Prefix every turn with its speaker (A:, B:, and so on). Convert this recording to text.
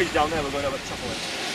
A: bridge down there, we're going to have a of.